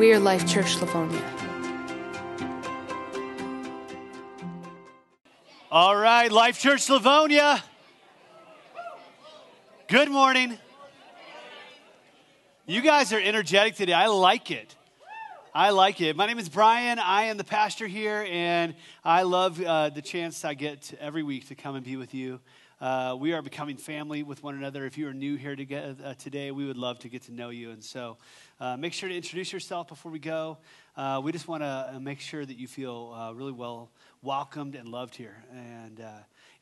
We are Life Church Livonia. All right, Life Church Livonia. Good morning. You guys are energetic today. I like it. I like it. My name is Brian. I am the pastor here, and I love uh, the chance I get every week to come and be with you. Uh, we are becoming family with one another. If you are new here to get, uh, today, we would love to get to know you. And so uh, make sure to introduce yourself before we go. Uh, we just want to uh, make sure that you feel uh, really well welcomed and loved here. And,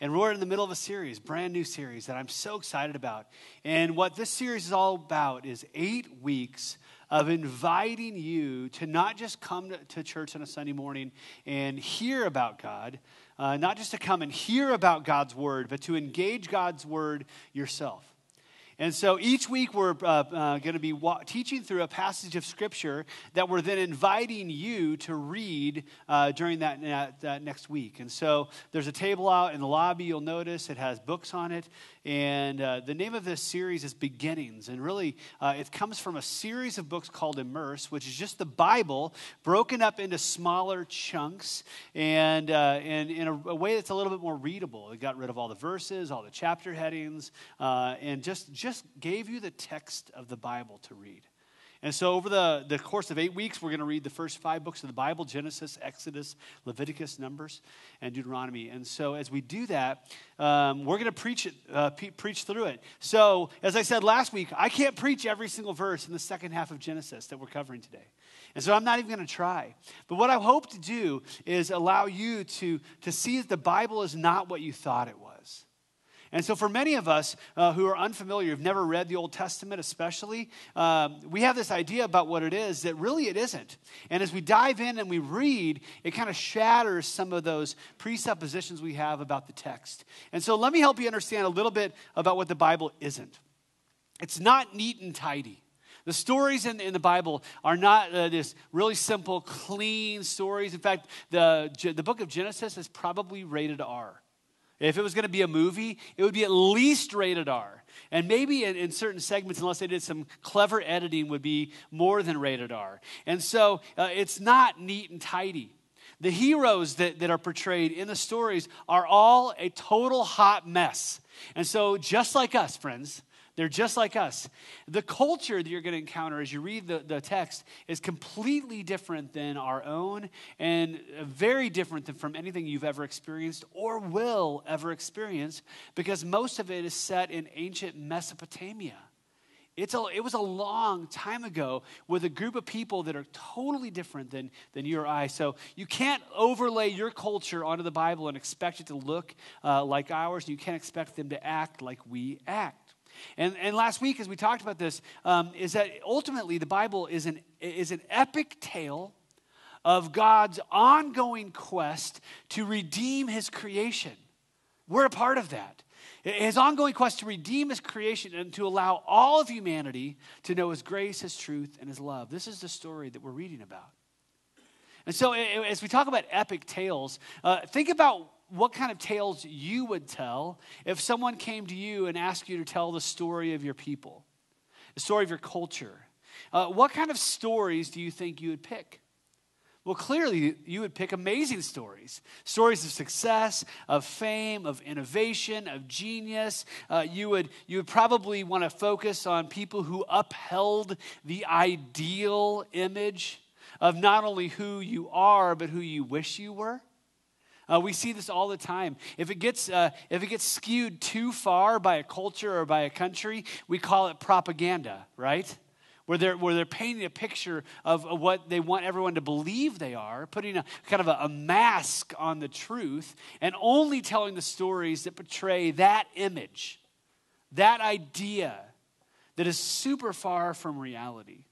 and we're in the middle of a series, brand new series that I'm so excited about. And what this series is all about is eight weeks of inviting you to not just come to, to church on a Sunday morning and hear about God, uh, not just to come and hear about God's word, but to engage God's word yourself. And so each week we're uh, uh, going to be wa- teaching through a passage of Scripture that we're then inviting you to read uh, during that, that, that, next week. And so there's a table out in the lobby, you'll notice it has books on it. And uh, the name of this series is Beginnings. And really, uh, it comes from a series of books called Immerse, which is just the Bible broken up into smaller chunks and, uh, and in a, a, way that's a little bit more readable. It got rid of all the verses, all the chapter headings, and just, just just gave you the text of the Bible to read. And so, over the, the course of eight weeks, we're going to read the first five books of the Bible Genesis, Exodus, Leviticus, Numbers, and Deuteronomy. And so, as we do that, um, we're going to preach, it, uh, pe- preach through it. So, as I said last week, I can't preach every single verse in the second half of Genesis that we're covering today. And so, I'm not even going to try. But what I hope to do is allow you to, to see that the Bible is not what you thought it was. And so, for many of us uh, who are unfamiliar, who've never read the Old Testament, especially, um, we have this idea about what it is that really it isn't. And as we dive in and we read, it kind of shatters some of those presuppositions we have about the text. And so, let me help you understand a little bit about what the Bible isn't. It's not neat and tidy. The stories in, in the Bible are not uh, this really simple, clean stories. In fact, the, the book of Genesis is probably rated R. If it was going to be a movie, it would be at least rated R. And maybe in, in, certain segments, unless they did some clever editing, would be more than rated R. And so uh, it's not neat and tidy. The heroes that, that are portrayed in the stories are all a total hot mess. And so, just like us, friends, they're just like us. The culture that you're going to encounter as you read the, the text is completely different than our own and very different than from anything you've ever experienced or will ever experience because most of it is set in ancient Mesopotamia. It's a, it was a long time ago with a group of people that are totally different than, than you or I. So you can't overlay your culture onto the Bible and expect it to look uh, like ours. You can't expect them to act like we act. And, and last week, as we talked about this, um, is that ultimately the Bible is an, is an epic tale of God's ongoing quest to redeem his creation. We're a part of that. His ongoing quest to redeem his creation and to allow all of humanity to know his grace, his truth, and his love. This is the story that we're reading about. And so, as we talk about epic tales, uh, think about what kind of tales you would tell if someone came to you and asked you to tell the story of your people, the story of your culture. Uh, what kind of stories do you think you would pick? Well, clearly, you would pick amazing stories stories of success, of fame, of innovation, of genius. Uh, you, would, you would probably want to focus on people who upheld the ideal image of not only who you are, but who you wish you were. Uh, we see this all the time. If it gets uh, if it gets skewed too far by a culture or by a country, we call it propaganda, right? Where they're, where they're painting a picture of, what they want everyone to believe they are, putting a kind of a, a mask on the truth, and only telling the stories that portray that image, that idea that is super far from reality.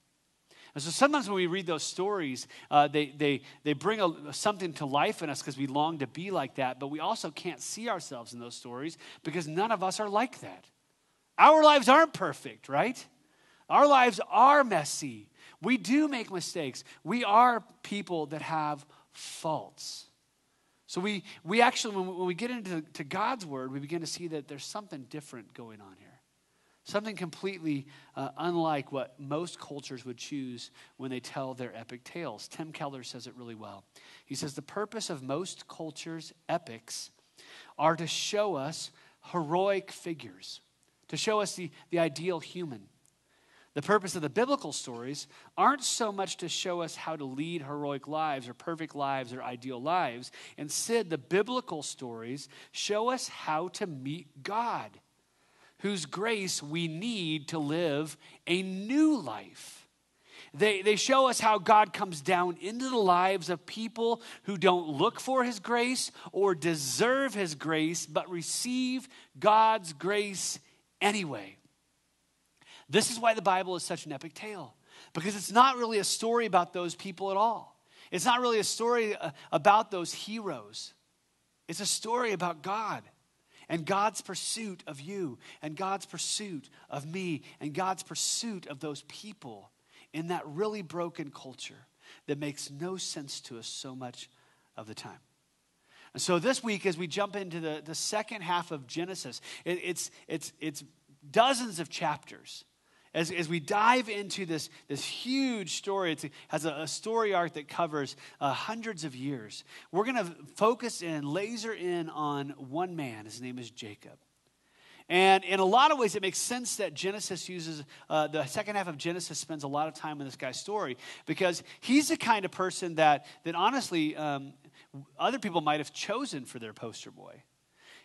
And so sometimes when we read those stories, uh, they, they, they bring a, something to life in us because we long to be like that, but we also can't see ourselves in those stories because none of us are like that. Our lives aren't perfect, right? Our lives are messy. We do make mistakes. We are people that have faults. So we, we actually, when we, when we get into to God's word, we begin to see that there's something different going on here Something completely uh, unlike what most cultures would choose when they tell their epic tales. Tim Keller says it really well. He says the purpose of most cultures' epics are to show us heroic figures, to show us the, the ideal human. The purpose of the biblical stories aren't so much to show us how to lead heroic lives or perfect lives or ideal lives. Instead, the biblical stories show us how to meet God whose grace we need to live a new life. They, they show us how God comes down into the lives of people who don't look for his grace or deserve his grace, but receive God's grace anyway. This is why the Bible is such an epic tale, because it's not really a story about those people at all. It's not really a story uh, about those heroes. It's a story about God and God's pursuit of you, and God's pursuit of me, and God's pursuit of those people in that really broken culture that makes no sense to us so much of the time. And so this week, as we jump into the, the second half of Genesis, it, it's, it's, it's dozens of chapters as, as we dive into this, this huge story, it has a, a, story arc that covers uh, hundreds of years. We're going to focus in, laser in on one man. His name is Jacob. And in a lot of ways, it makes sense that Genesis uses, uh, the second half of Genesis spends a lot of time in this guy's story because he's the kind of person that, that honestly, um, other people might have chosen for their poster boy.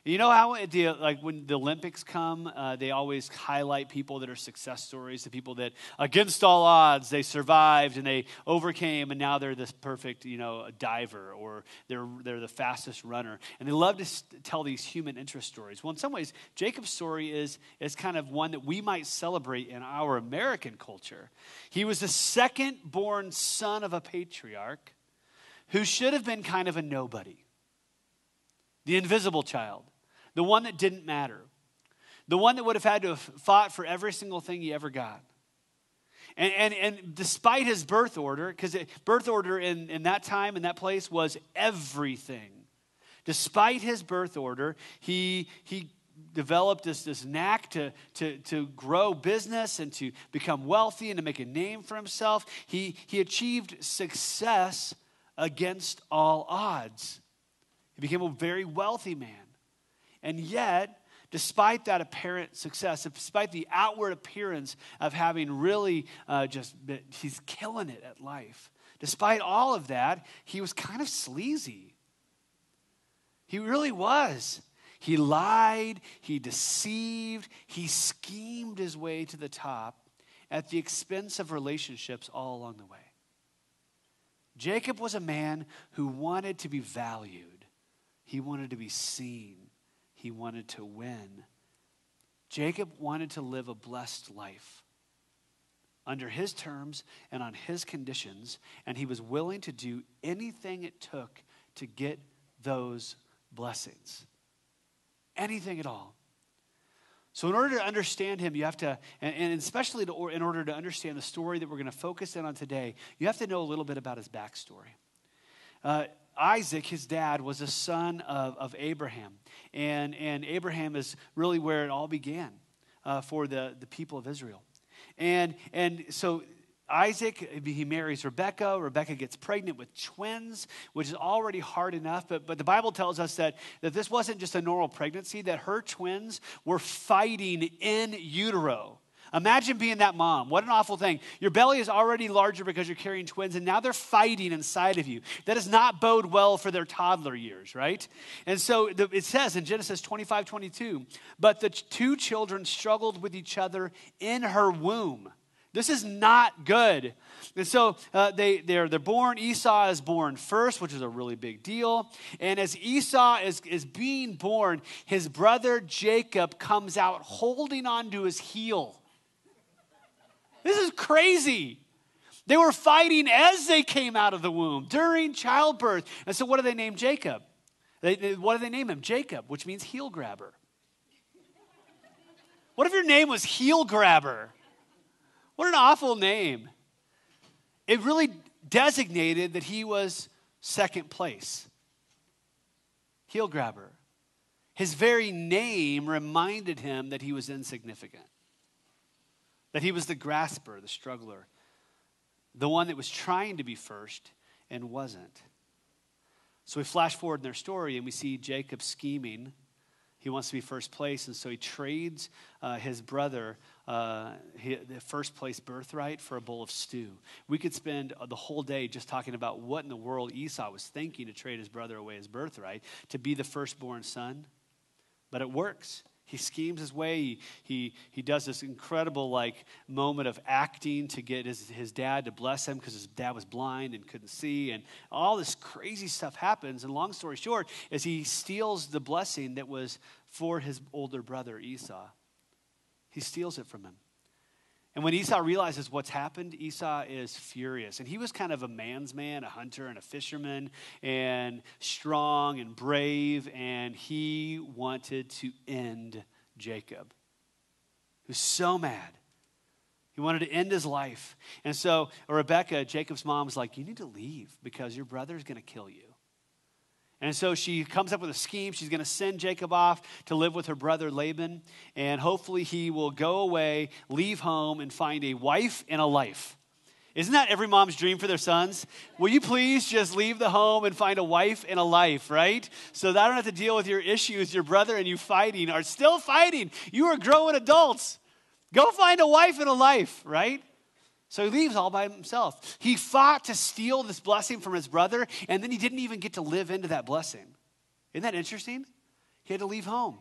You know how the, like when the Olympics come, uh, they always highlight people that are success stories, the people that against all odds they survived and they overcame, and now they're this perfect, you know, diver or they're they're the fastest runner, and they love to tell these human interest stories. Well, in some ways, Jacob's story is is kind of one that we might celebrate in our American culture. He was the second born son of a patriarch who should have been kind of a nobody the invisible child the one that didn't matter, the one that would have had to have fought for every single thing he ever got. And, and, and despite his birth order, because birth order in, in that time, in that place, was everything. Despite his birth order, he, he developed this, this knack to, to, to grow business and to become wealthy and to make a name for himself. He, he achieved success against all odds. He became a very wealthy man. And yet, despite that apparent success, despite the outward appearance of having really uh, just, he's killing it at life, despite all of that, he was kind of sleazy. He really was. He lied, he deceived, he schemed his way to the top at the expense of relationships all along the way. Jacob was a man who wanted to be valued, he wanted to be seen he wanted to win. Jacob wanted to live a blessed life under his terms and on his conditions, and he was willing to do anything it took to get those blessings. Anything at all. So, in order to understand him, you have to, and, especially to, in order to understand the story that we're going to focus in on today, you have to know a little bit about his backstory. Uh, Isaac, his dad, was a son of, of Abraham. And, and Abraham is really where it all began uh, for the, the people of Israel. And, and so Isaac, he marries Rebecca. Rebecca gets pregnant with twins, which is already hard enough. But, but the Bible tells us that, that this wasn't just a normal pregnancy, that her twins were fighting in utero. Imagine being that mom. What an awful thing. Your belly is already larger because you're carrying twins, and now they're fighting inside of you. That does not bode well for their toddler years, right? And so it says in Genesis 25 22, but the two children struggled with each other in her womb. This is not good. And so uh, they, they're, they're born. Esau is born first, which is a really big deal. And as Esau is, is being born, his brother Jacob comes out holding on to his heel. This is crazy. They were fighting as they came out of the womb during childbirth. And so, what do they name Jacob? They, they, what do they name him? Jacob, which means heel grabber. What if your name was heel grabber? What an awful name. It really designated that he was second place. Heel grabber. His very name reminded him that he was insignificant. That he was the grasper, the struggler, the one that was trying to be first and wasn't. So we flash forward in their story and we see Jacob scheming. He wants to be first place, and so he trades uh, his brother uh, the first place birthright for a bowl of stew. We could spend the whole day just talking about what in the world Esau was thinking to trade his brother away his birthright to be the firstborn son. But it works. He schemes his way. He, he, he does this incredible like moment of acting to get his, his dad to bless him because his dad was blind and couldn't see. And all this crazy stuff happens. And long story short, is he steals the blessing that was for his older brother Esau. He steals it from him. And when Esau realizes what's happened, Esau is furious. And he was kind of a man's man, a hunter and a fisherman, and strong and brave. And he wanted to end Jacob, who's so mad. He wanted to end his life. And so Rebecca, Jacob's mom, is like, You need to leave because your brother's going to kill you. And so she comes up with a scheme. She's going to send Jacob off to live with her brother Laban, and hopefully he will go away, leave home, and find a wife and a life. Isn't that every mom's dream for their sons? Will you please just leave the home and find a wife and a life, right? So that I don't have to deal with your issues, your brother and you fighting are still fighting. You are growing adults. Go find a wife and a life, right? So he leaves all by himself. He fought to steal this blessing from his brother, and then he didn't even get to live into that blessing. Isn't that interesting? He had to leave home.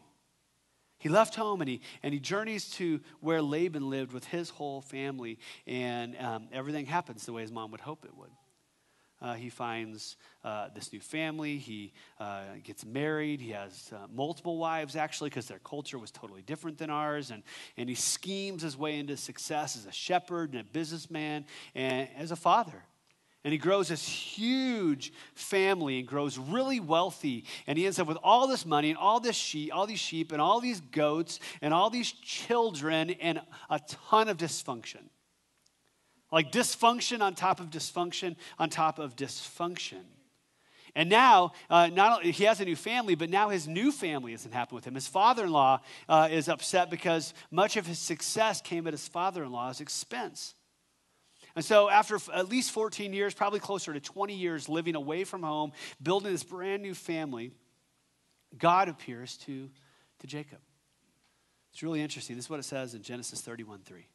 He left home and he, and he journeys to where Laban lived with his whole family, and um, everything happens the way his mom would hope it would. Uh, he finds uh, this new family. He uh, gets married. He has uh, multiple wives, actually, because their culture was totally different than ours. And, and he schemes his way into success as a shepherd and a businessman and as a father. And he grows this huge family and grows really wealthy. And he ends up with all this money and all this sheep, all these sheep and all these goats and all these children and a ton of dysfunction. Like dysfunction on top of dysfunction on top of dysfunction. And now, uh, not only, he has a new family, but now his new family isn't happy with him. His father in law uh, is upset because much of his success came at his father in law's expense. And so, after at least 14 years, probably closer to 20 years living away from home, building this brand new family, God appears to, to Jacob. It's really interesting. This is what it says in Genesis 31 3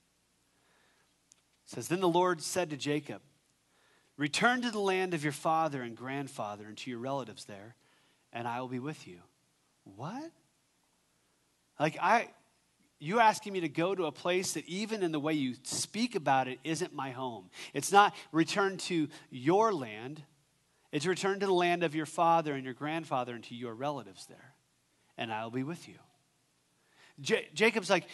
says, Then the Lord said to Jacob, Return to the land of your father and grandfather and to your relatives there, and I will be with you. What? Like, I, you asking me to go to a place that even in the way you speak about it isn't my home. It's not return to your land, it's return to the land of your father and your grandfather and to your relatives there, and I'll be with you. J- Jacob's like,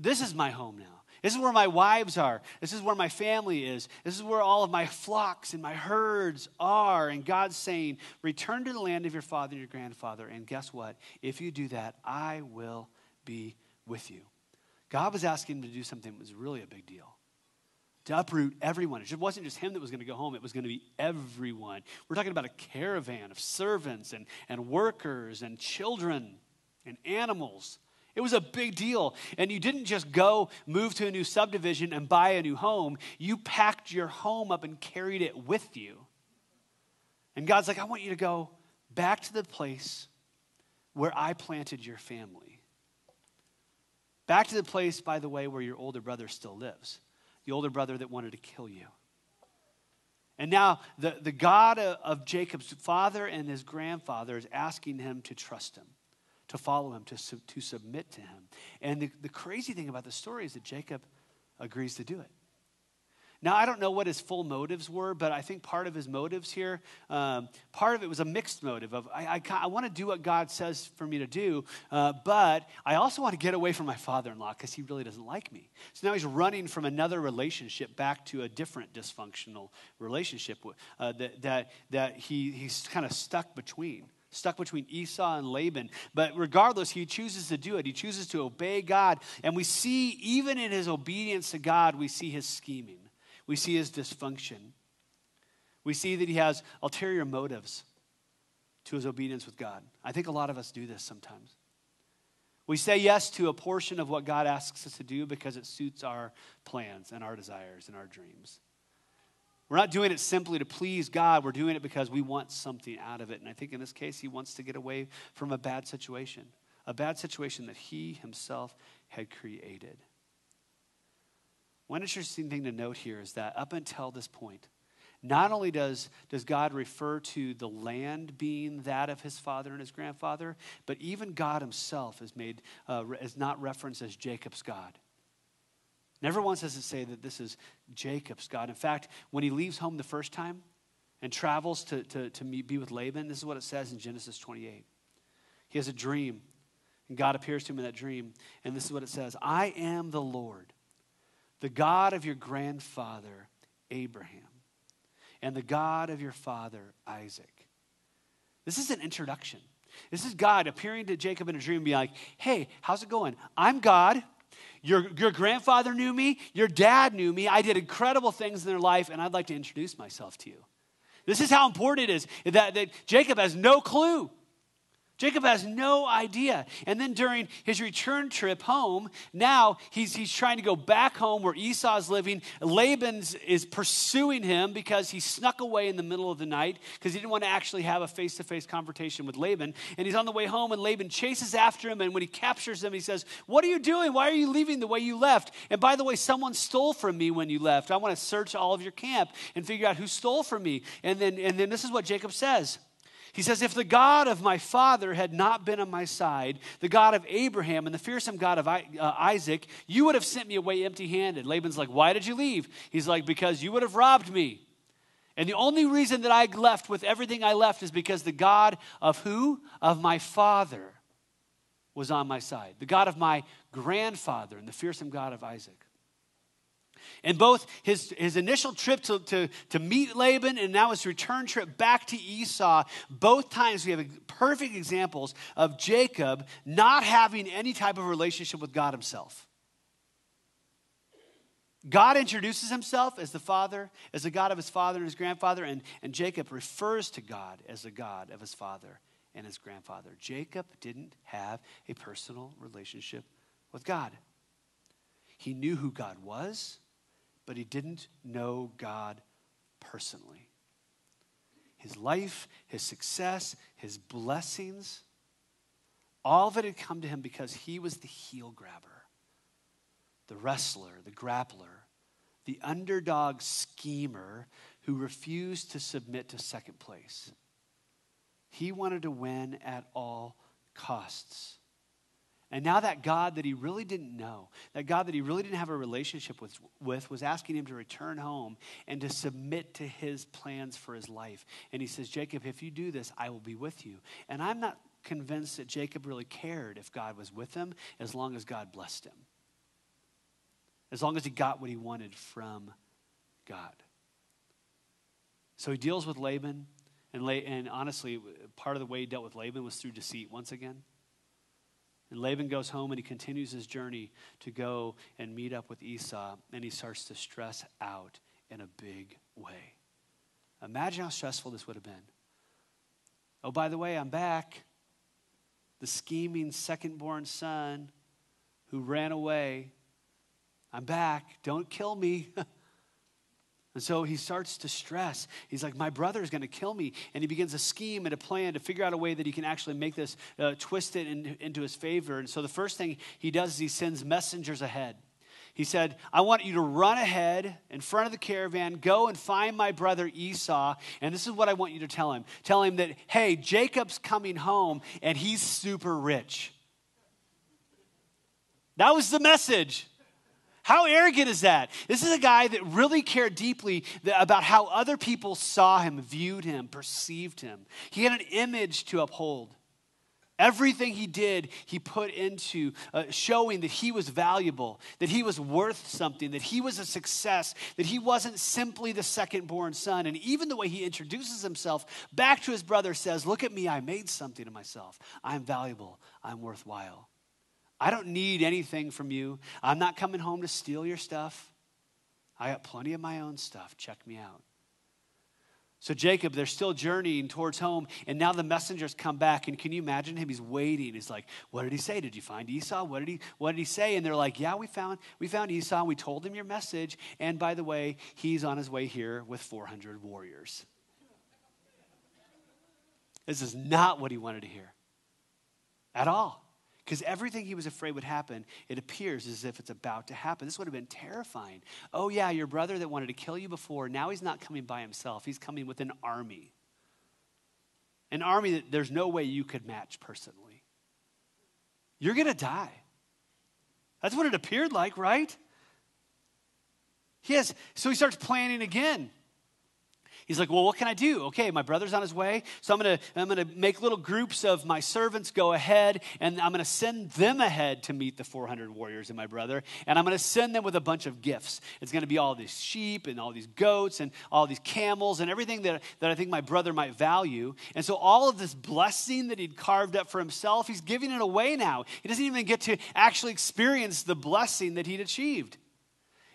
This is my home now. This is where my wives are. This is where my family is. This is where all of my flocks and my herds are. And God's saying, Return to the land of your father and your grandfather. And guess what? If you do that, I will be with you. God was asking him to do something that was really a big deal to uproot everyone. It wasn't just him that was going to go home, it was going to be everyone. We're talking about a caravan of servants and, and workers and children and animals. It was a big deal. And you didn't just go move to a new subdivision and buy a new home, you packed your home up and carried it with you. And God's like, I want you to go back to the place where I planted your family. Back to the place, by the way, where your older brother still lives, the older brother that wanted to kill you. And now the, the God of Jacob's father and his grandfather is asking him to trust him to follow him, to, to submit to him. And the, the crazy thing about the story is that Jacob agrees to do it. Now, I don't know what his full motives were, but I think part of his motives here, um, part of it was a mixed motive of I, I, I want to do what God says for me to do, uh, but I also want to get away from my father in law because he really doesn't like me. So now he's running from another relationship back to a different dysfunctional relationship uh, that, that, that he, he's kind of stuck between stuck between Esau and Laban. But regardless, he chooses to do it. He chooses to obey God. And we see, even in his obedience to God, we see his scheming, we see his dysfunction. We see that he has ulterior motives to his obedience with God. I think a lot of us do this sometimes. We say yes to a portion of what God asks us to do because it suits our plans and our desires and our dreams. We're not doing it simply to please God. We're doing it because we want something out of it. And I think in this case, he wants to get away from a bad situation, a bad situation that he himself had created. One interesting thing to note here is that up until this point, not only does, does God refer to the land being that of his father and his grandfather, but even God himself is made uh, is not referenced as Jacob's God. Never once does it say that this is Jacob's God. In fact, when he leaves home the first time and travels to, to, to meet, be with Laban, this is what it says in Genesis 28. He has a dream, and God appears to him in that dream, and this is what it says I am the Lord, the God of your grandfather Abraham, and the God of your father Isaac. This is an introduction. This is God appearing to Jacob in a dream and being like, hey, how's it going? I'm God. Your, your grandfather knew me. Your dad knew me. I did incredible things in their life, and I'd like to introduce myself to you. This is how important it is that, that Jacob has no clue. Jacob has no idea. And then during his return trip home, now he's, he's trying to go back home where Esau is living. Laban is pursuing him because he snuck away in the middle of the night because he didn't want to actually have a face to face conversation with Laban. And he's on the way home, and Laban chases after him. And when he captures him, he says, What are you doing? Why are you leaving the way you left? And by the way, someone stole from me when you left. I want to search all of your camp and figure out who stole from me. And then, and then this is what Jacob says. He says, If the God of my father had not been on my side, the God of Abraham and the fearsome God of uh, Isaac, you would have sent me away empty handed. Laban's like, Why did you leave? He's like, Because you would have robbed me. And the only reason that I left with everything I left is because the God of who? Of my father was on my side. The God of my grandfather and the fearsome God of Isaac. And both his, his initial trip to, to, to meet Laban and now his return trip back to Esau, both times we have perfect examples of Jacob not having any type of relationship with God himself. God introduces himself as the father, as the God of his father and his grandfather, and, and Jacob refers to God as the God of his father and his grandfather. Jacob didn't have a personal relationship with God. He knew who God was, but he didn't know God personally. His life, his success, his blessings, all of it had come to him because he was the heel grabber, the wrestler, the grappler, the underdog schemer who refused to submit to second place. He wanted to win at all costs. And now that God that he really didn't know, that God that he really didn't have a relationship with, with, was asking him to return home and to submit to his plans for his life. And he says, Jacob, if you do this, I will be with you. And I'm not convinced that Jacob really cared if God was with him as long as God blessed him, as long as he got what he wanted from God. So he deals with Laban. And, La- and honestly, part of the way he dealt with Laban was through deceit once again. And Laban goes home and he continues his journey to go and meet up with Esau, and he starts to stress out in a big way. Imagine how stressful this would have been. Oh, by the way, I'm back. The scheming second born son who ran away. I'm back. Don't kill me. And so he starts to stress. He's like, My brother is going to kill me. And he begins a scheme and a plan to figure out a way that he can actually make this, uh, twist it in, into his favor. And so the first thing he does is he sends messengers ahead. He said, I want you to run ahead in front of the caravan, go and find my brother Esau. And this is what I want you to tell him tell him that, hey, Jacob's coming home and he's super rich. That was the message. How arrogant is that? This is a guy that really cared deeply about how other people saw him, viewed him, perceived him. He had an image to uphold. Everything he did, he put into uh, showing that he was valuable, that he was worth something, that he was a success, that he wasn't simply the second born son. And even the way he introduces himself back to his brother says, Look at me, I made something of myself. I'm valuable, I'm worthwhile. I don't need anything from you. I'm not coming home to steal your stuff. I got plenty of my own stuff. Check me out. So Jacob, they're still journeying towards home, and now the messengers come back. And can you imagine him? He's waiting. He's like, "What did he say? Did you find Esau? What did he What did he say?" And they're like, "Yeah, we found we found Esau. We told him your message, and by the way, he's on his way here with 400 warriors." This is not what he wanted to hear at all. Because everything he was afraid would happen, it appears as if it's about to happen. This would have been terrifying. Oh, yeah, your brother that wanted to kill you before, now he's not coming by himself. He's coming with an army. An army that there's no way you could match personally. You're going to die. That's what it appeared like, right? Yes. So he starts planning again. He's like, Well, what can I do? Okay, my brother's on his way. So I'm going to I'm to make little groups of my servants go ahead, and I'm going to send them ahead to meet the 400 warriors and my brother. And I'm going to send them with a bunch of gifts. It's going to be all these sheep and all these goats and all these camels and everything that, that I think my brother might value. And so all of this blessing that he'd carved up for himself, he's giving it away now. He doesn't even get to actually experience the blessing that he'd achieved.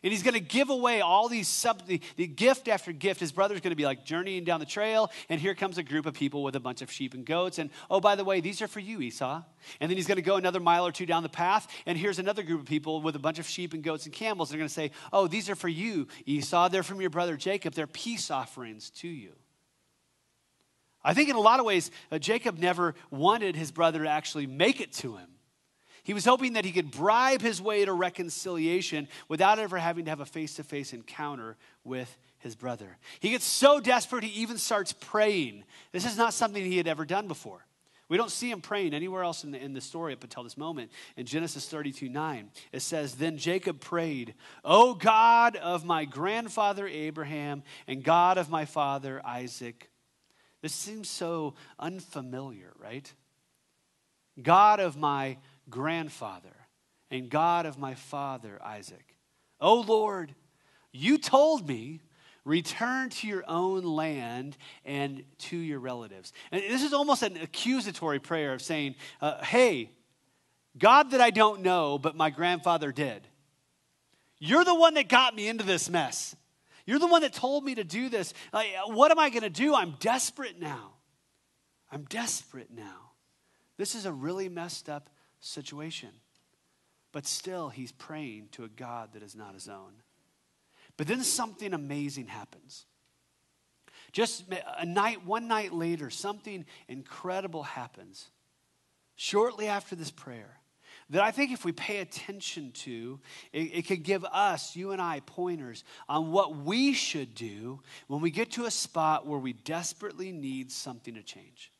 And he's going to give away all these sub, the, the, gift after gift. His brother's going to be like journeying down the trail, and here comes a group of people with a bunch of sheep and goats. And oh, by the way, these are for you, Esau. And then he's going to go another mile or two down the path, and here's another group of people with a bunch of sheep and goats and camels. They're going to say, oh, these are for you, Esau. They're from your brother Jacob. They're peace offerings to you. I think in a lot of ways, uh, Jacob never wanted his brother to actually make it to him. He was hoping that he could bribe his way to reconciliation without ever having to have a face to face encounter with his brother. He gets so desperate, he even starts praying. This is not something he had ever done before. We don't see him praying anywhere else in the, in the story up until this moment. In Genesis 32 9, it says, Then Jacob prayed, O God of my grandfather Abraham and God of my father Isaac. This seems so unfamiliar, right? God of my grandfather and God of my father Isaac. O Lord, you told me, return to your own land and to your relatives. And this is almost an accusatory prayer of saying, uh, hey, God that I don't know, but my grandfather did. You're the one that got me into this mess. You're the one that told me to do this. Like, what am I going to do? I'm desperate now. I'm desperate now. This is a really messed up situation. But still, he's praying to a God that is not his own. But then something amazing happens. Just a night, one night later, something incredible happens. Shortly after this prayer, that I think if we pay attention to, it, it, could give us, you and I, pointers on what we should do when we get to a spot where we desperately need something to change.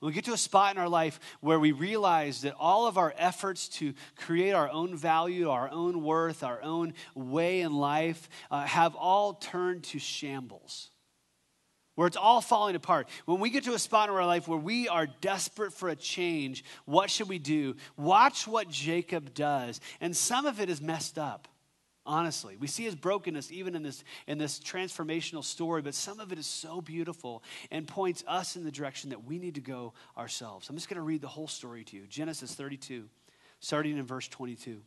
When we get to a spot in our life where we realize that all of our efforts to create our own value, our own worth, our own way in life uh, have all turned to shambles, where it's all falling apart. When we get to a spot in our life where we are desperate for a change, what should we do? Watch what Jacob does. And some of it is messed up honestly. We see his brokenness even in this, in this transformational story, but some of it is so beautiful and points us in the direction that we need to go ourselves. I'm just going to read the whole story to you Genesis 32, starting in verse 22.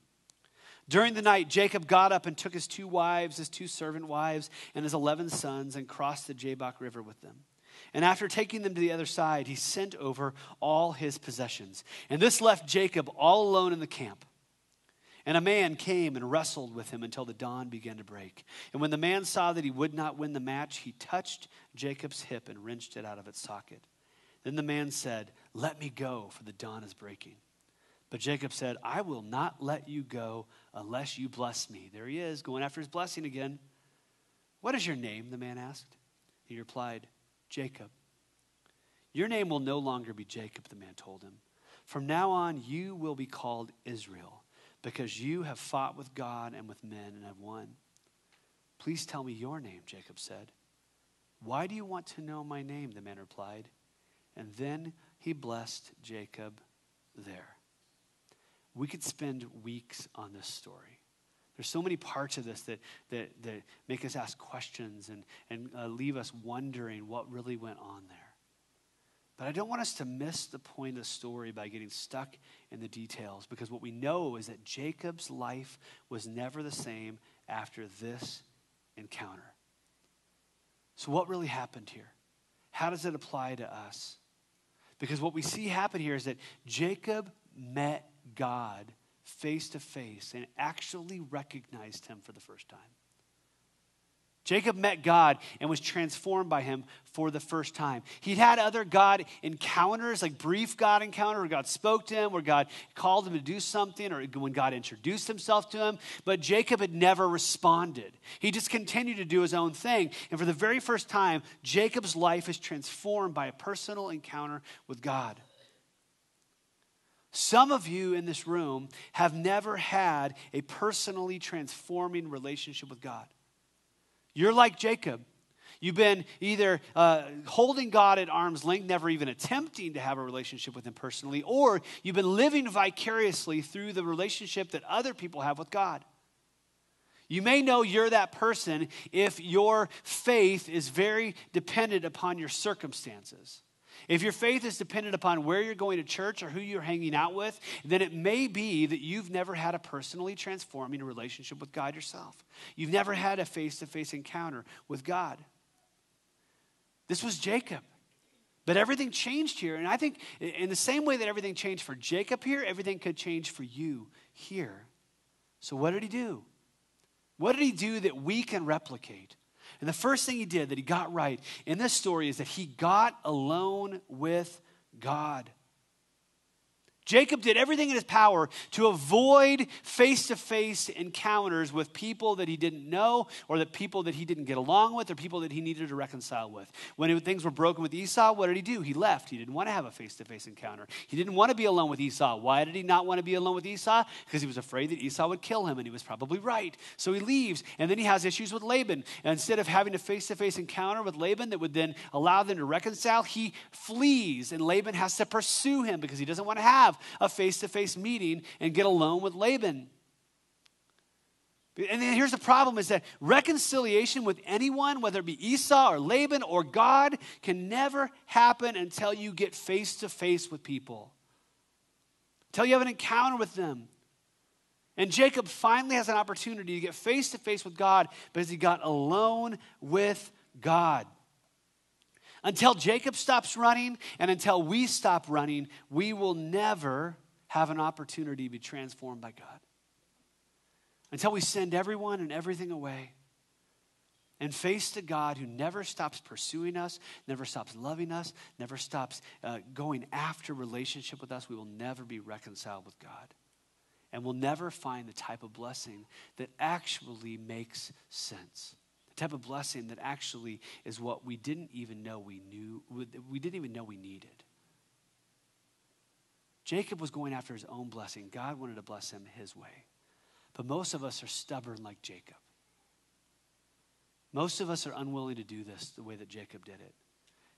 During the night, Jacob got up and took his two wives, his two servant wives, and his 11 sons, and crossed the Jabbok River with them. And after taking them to the other side, he sent over all his possessions. And this left Jacob all alone in the camp. And a man came and wrestled with him until the dawn began to break. And when the man saw that he would not win the match, he touched Jacob's hip and wrenched it out of its socket. Then the man said, Let me go, for the dawn is breaking. But Jacob said, I will not let you go unless you bless me. There he is, going after his blessing again. What is your name? The man asked. He replied, Jacob. Your name will no longer be Jacob, the man told him. From now on, you will be called Israel because you have fought with God and with men and have won. Please tell me your name, Jacob said. Why do you want to know my name? The man replied. And then he blessed Jacob there. We could spend weeks on this story. There's so many parts of this that, that, that make us ask questions and, and uh, leave us wondering what really went on there. But I don't want us to miss the point of the story by getting stuck in the details because what we know is that Jacob's life was never the same after this encounter. So, what really happened here? how does it apply to us? Because what we see happen here is that Jacob met God face to face and actually recognized him for the first time. Jacob met God and was transformed by him for the first time. He'd had other God encounters, like brief God encounter where God spoke to him, where God called him to do something, or when God introduced himself to him, but Jacob had never responded. He just continued to do his own thing. And for the very first time, Jacob's life is transformed by a personal encounter with God. Some of you in this room have never had a personally transforming relationship with God. You're like Jacob. You've been either uh, holding God at arm's length, never even attempting to have a relationship with Him personally, or you've been living vicariously through the relationship that other people have with God. You may know you're that person if your faith is very dependent upon your circumstances. If your faith is dependent upon where you're going to church or who you're hanging out with, then it may be that you've never had a personally transforming relationship with God yourself. You've never had a face to face encounter with God. This was Jacob. But everything changed here. And I think, in the same way that everything changed for Jacob here, everything could change for you here. So, what did he do? What did he do that we can replicate? And the first thing he did that he got right in this story is that he got alone with God. Jacob did everything in his power to avoid face to face encounters with people that he didn't know, or that people that he didn't get along with, or people that he needed to reconcile with. When things were broken with Esau, what did he do? He left. He didn't want to have a face to face encounter. He didn't want to be alone with Esau. Why did he not want to be alone with Esau? Because he was afraid that Esau would kill him, and he was probably right. So he leaves, and then he has issues with Laban. And instead of having a face to face encounter with Laban that would then allow them to reconcile, he flees, and Laban has to pursue him because he doesn't want to have a face to face meeting and get alone with Laban. And then here's the problem is that reconciliation with anyone, whether it be Esau or Laban or God, can never happen until you get face to face with people, until you have an encounter with them. And Jacob finally has an opportunity to get face to face with God because he got alone with God. Until Jacob stops running and until we stop running, we will never have an opportunity to be transformed by God. Until we send everyone and everything away and face the God who never stops pursuing us, never stops loving us, never stops uh, going after relationship with us, we will never be reconciled with God. And we'll never find the type of blessing that actually makes sense type of blessing that actually is what we didn't even know we knew, we didn't even know we needed. Jacob was going after his own blessing. God wanted to bless him his way. But most of us are stubborn like Jacob. Most of us are unwilling to do this the way that Jacob did it.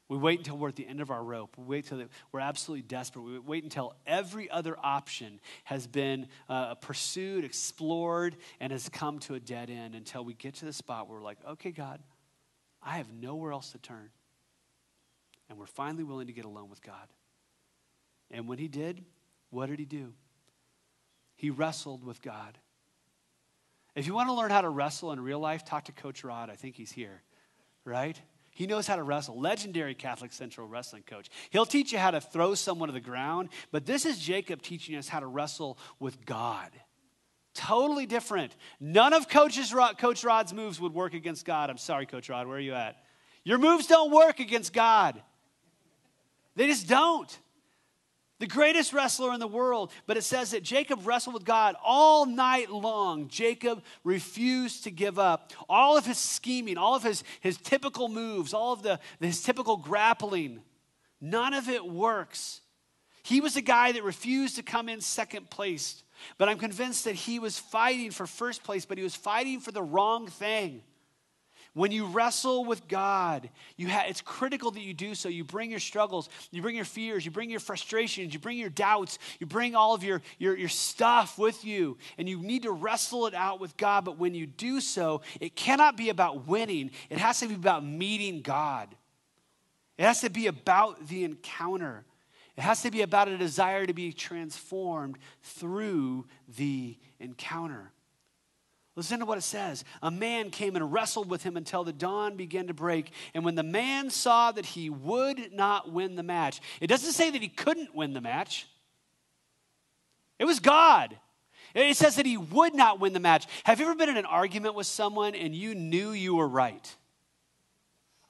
We wait until we're at the end of our rope. We wait until we're absolutely desperate. We wait until every other option has been uh, pursued, explored, and has come to a dead end until we get to the spot where we're like, okay, God, I have nowhere else to turn. And we're finally willing to get alone with God. And when he did, what did he do? He wrestled with God. If you want to learn how to wrestle in real life, talk to Coach Rod. I think he's here, right? He knows how to wrestle. Legendary Catholic Central wrestling coach. He'll teach you how to throw someone to the ground, but this is Jacob teaching us how to wrestle with God. Totally different. None of Coach's, Coach Rod's moves would work against God. I'm sorry, Coach Rod, where are you at? Your moves don't work against God. They just don't the greatest wrestler in the world. But it says that Jacob wrestled with God all night long. Jacob refused to give up. All of his scheming, all of his, his typical moves, all of the, his typical grappling, none of it works. He was a guy that refused to come in second place. But I'm convinced that he was fighting for first place, but he was fighting for the wrong thing. When you wrestle with God, you ha- it's critical that you do so. You bring your struggles, you bring your fears, you bring your frustrations, you bring your doubts, you bring all of your, your, your stuff with you, and you need to wrestle it out with God. But when you do so, it cannot be about winning, it has to be about meeting God. It has to be about the encounter. It has to be about a desire to be transformed through the encounter. Listen to what it says. A man came and wrestled with him until the dawn began to break. And when the man saw that he would not win the match, it doesn't say that he couldn't win the match, it was God. It says that he would not win the match. Have you ever been in an argument with someone and you knew you were right?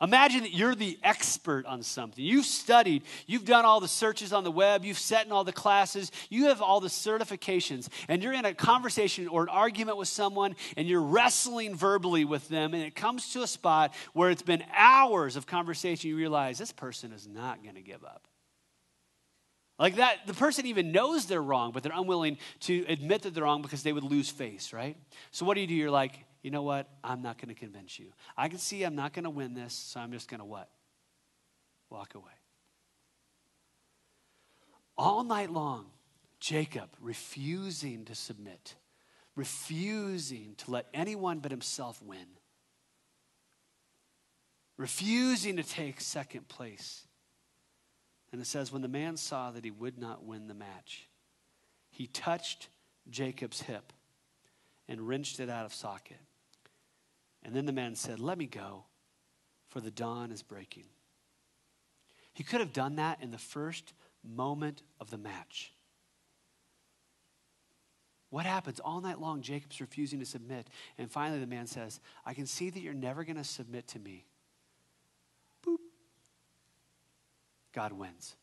Imagine that you're the expert on something. You've studied, you've done all the searches on the web, you've sat in all the classes, you have all the certifications, and you're in a conversation or an argument with someone and you're wrestling verbally with them, and it comes to a spot where it's been hours of conversation. You realize this person is not going to give up. Like that, the person even knows they're wrong, but they're unwilling to admit that they're wrong because they would lose face, right? So what do you do? You're like, you know what? I'm not going to convince you. I can see I'm not going to win this, so I'm just going to what? Walk away. All night long, Jacob refusing to submit, refusing to let anyone but himself win, refusing to take second place. And it says, when the man saw that he would not win the match, he touched Jacob's hip and wrenched it out of socket. And then the man said, Let me go, for the dawn is breaking. He could have done that in the first moment of the match. What happens? All night long, Jacob's refusing to submit. And finally, the man says, I can see that you're never going to submit to me. Boop. God wins.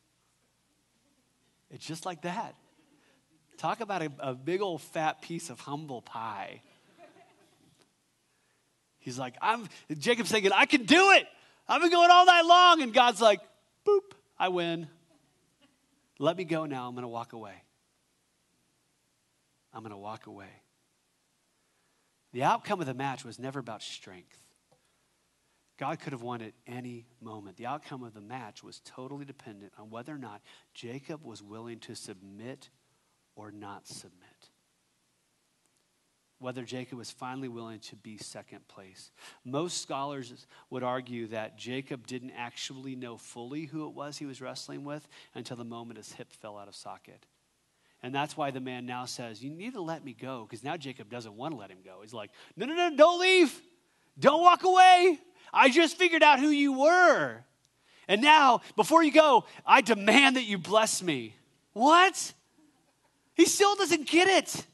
It's just like that. Talk about a, a big old fat piece of humble pie. He's like, I'm, Jacob's thinking, I can do it. I've been going all night long. And God's like, boop, I win. Let me go now. I'm going to walk away. I'm going to walk away. The outcome of the match was never about strength. God could have won at any moment. The outcome of the match was totally dependent on whether or not Jacob was willing to submit or not submit whether Jacob was finally willing to be second place. Most scholars would argue that Jacob didn't actually know fully who it was he was wrestling with until the moment his hip fell out of socket. And that's why the man now says, You need to let me go, because now Jacob doesn't want to let him go. He's like, No, no, no, don't leave. Don't walk away. I just figured out who you were. And now, before you go, I demand that you bless me. What? He still doesn't get it.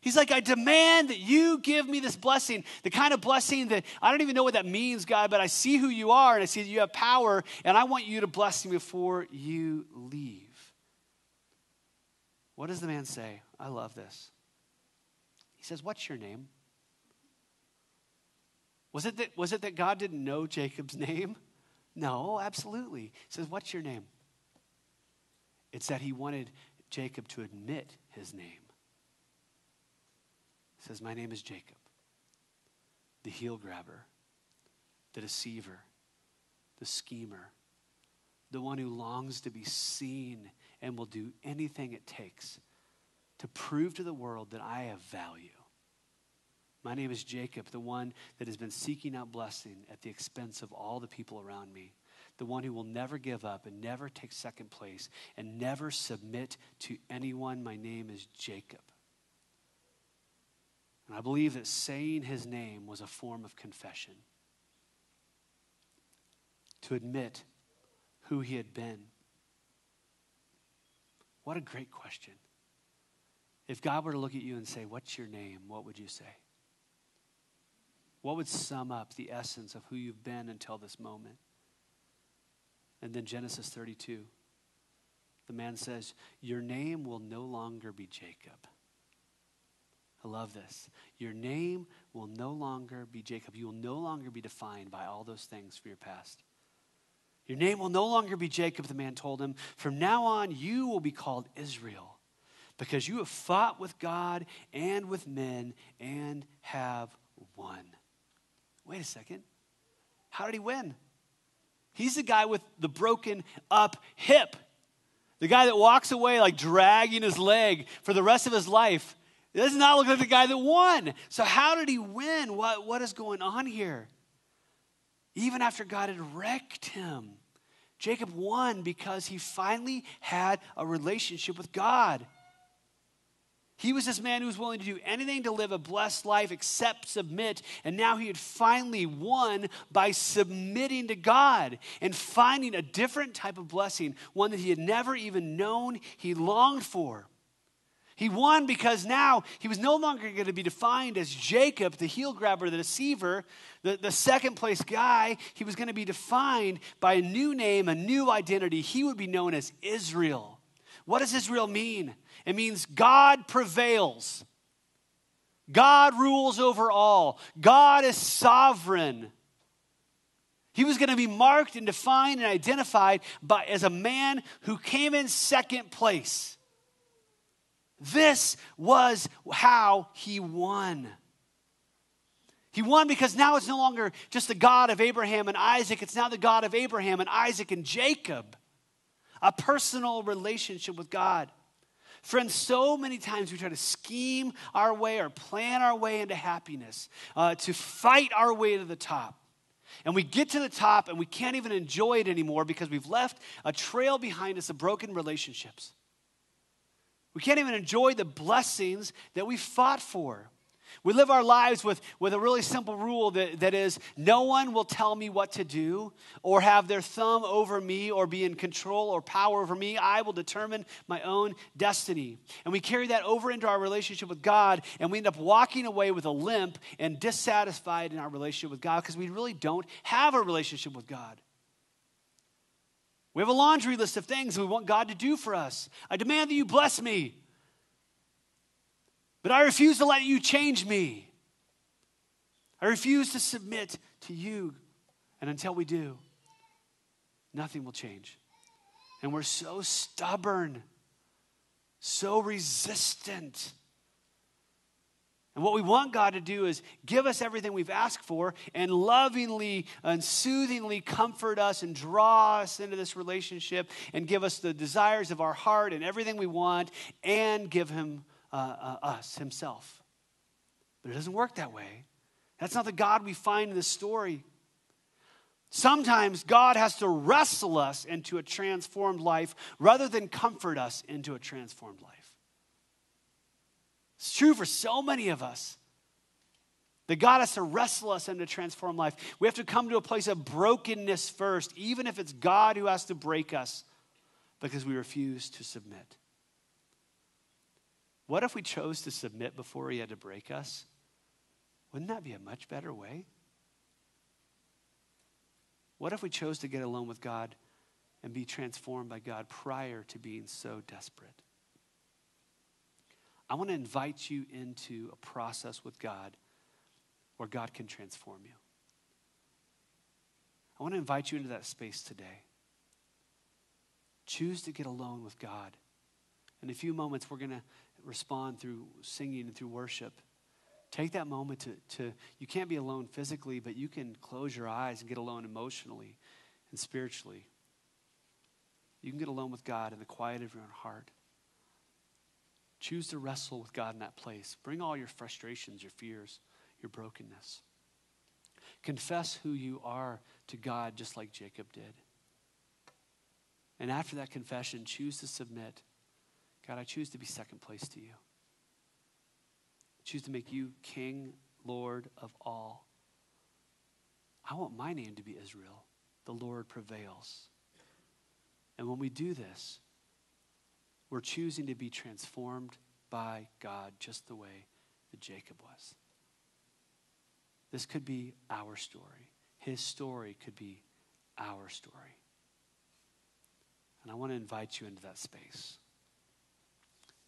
He's like, I demand that you give me this blessing, the kind of blessing that I don't even know what that means, God, but I see who you are and I see that you have power, and I want you to bless me before you leave. What does the man say? I love this. He says, What's your name? Was it that, was it that God didn't know Jacob's name? No, absolutely. He says, What's your name? It's that he wanted Jacob to admit his name says, My name is Jacob, the heel grabber, the deceiver, the schemer, the one who longs to be seen and will do anything it takes to prove to the world that I have value. My name is Jacob, the one that has been seeking out blessing at the expense of all the people around me, the one who will never give up and never take second place and never submit to anyone. My name is Jacob. And I believe that saying his name was a form of confession. To admit who he had been. What a great question. If God were to look at you and say, What's your name? What would you say? What would sum up the essence of who you've been until this moment? And then Genesis 32, the man says, Your name will no longer be Jacob I love this. Your name will no longer be Jacob. You will no longer be defined by all those things for your past. Your name will no longer be Jacob, the man told him. From now on, you will be called Israel because you have fought with God and with men and have won. Wait a second. How did he win? He's the guy with the broken up hip. The guy that walks away like dragging his leg for the rest of his life. It does not look like the guy that won. So, how did he win? What, what is going on here? Even after God had wrecked him, Jacob won because he finally had a relationship with God. He was this man who was willing to do anything to live a blessed life except submit. And now he had finally won by submitting to God and finding a different type of blessing, one that he had never even known he longed for. He won because now he was no longer going to be defined as Jacob, the heel grabber, the deceiver, the, the second place guy. He was going to be defined by a new name, a new identity. He would be known as Israel. What does Israel mean? It means God prevails. God rules over all. God is sovereign. He was going to be marked and defined and identified by, as a man who came in second place. This was how he won. He won because now it's no longer just the God of Abraham and Isaac, it's now the God of Abraham and Isaac and Jacob. A personal relationship with God. Friends, so many times we try to scheme our way or plan our way into happiness, uh, to fight our way to the top. And we get to the top and we can't even enjoy it anymore because we've left a trail behind us of broken relationships. We can't even enjoy the blessings that we fought for. We live our lives with, with a really simple rule that, that is no one will tell me what to do or have their thumb over me or be in control or power over me. I will determine my own destiny. And we carry that over into our relationship with God, and we end up walking away with a limp and dissatisfied in our relationship with God because we really don't have a relationship with God. We have a laundry list of things we want God to do for us. I demand that you bless me, but I refuse to let you change me. I refuse to submit to you. And until we do, nothing will change. And we're so stubborn, so resistant. And what we want God to do is give us everything we've asked for and lovingly and soothingly comfort us and draw us into this relationship and give us the desires of our heart and everything we want and give Him uh, uh, us, Himself. But it doesn't work that way. That's not the God we find in this story. Sometimes God has to wrestle us into a transformed life rather than comfort us into a transformed life. It's true for so many of us. That God has to wrestle us into transform life. We have to come to a place of brokenness first, even if it's God who has to break us because we refuse to submit. What if we chose to submit before He had to break us? Wouldn't that be a much better way? What if we chose to get alone with God and be transformed by God prior to being so desperate? I want to invite you into a process with God where God can transform you. I want to invite you into that space today. Choose to get alone with God. In a few moments, we're going to respond through singing and through worship. Take that moment to, to, you can't be alone physically, but you can close your eyes and get alone emotionally and spiritually. You can get alone with God in the quiet of your own heart. Choose to wrestle with God in that place. Bring all your frustrations, your fears, your brokenness. Confess who you are to God, just like Jacob did. And after that confession, choose to submit. God, I choose to be second place to you. Choose to make you King, Lord of all. I want my name to be Israel. The Lord prevails. And when we do this, we're choosing to be transformed by God just the way that Jacob was. This could be our story. His story could be our story. And I want to invite you into that space.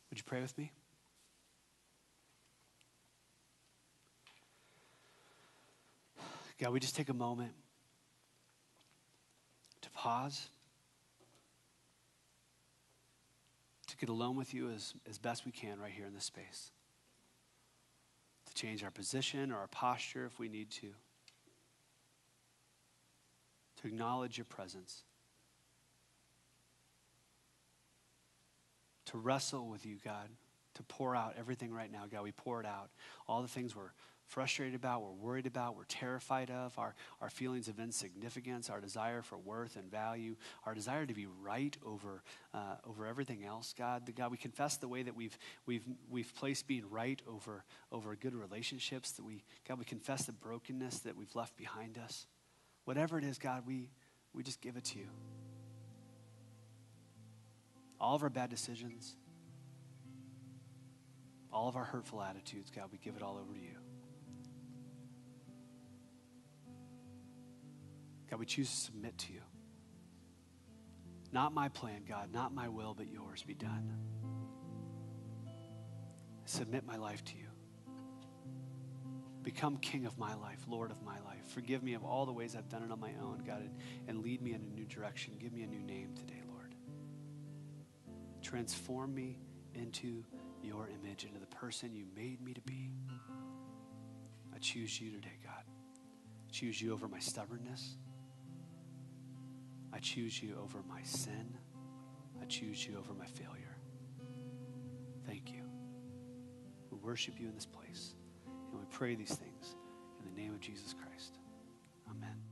Would you pray with me? God, we just take a moment to pause. Get alone with you as, as best we can right here in this space. To change our position or our posture if we need to. To acknowledge your presence. To wrestle with you, God. To pour out everything right now, God. We pour it out. All the things we're frustrated about, we're worried about, we're terrified of, our, our feelings of insignificance, our desire for worth and value, our desire to be right over, uh, over everything else, God. The God, we confess the way that we've, we've, we've placed being right over, over good relationships, that we, God, we confess the brokenness that we've left behind us. Whatever it is, God, we, we just give it to you. All of our bad decisions, all of our hurtful attitudes, God, we give it all over to you. God, we choose to submit to you. Not my plan, God, not my will, but yours be done. Submit my life to you. Become king of my life, Lord of my life. Forgive me of all the ways I've done it on my own, God, and lead me in a new direction. Give me a new name today, Lord. Transform me into your image, into the person you made me to be. I choose you today, God. I choose you over my stubbornness. I choose you over my sin. I choose you over my failure. Thank you. We worship you in this place. And we pray these things in the name of Jesus Christ. Amen.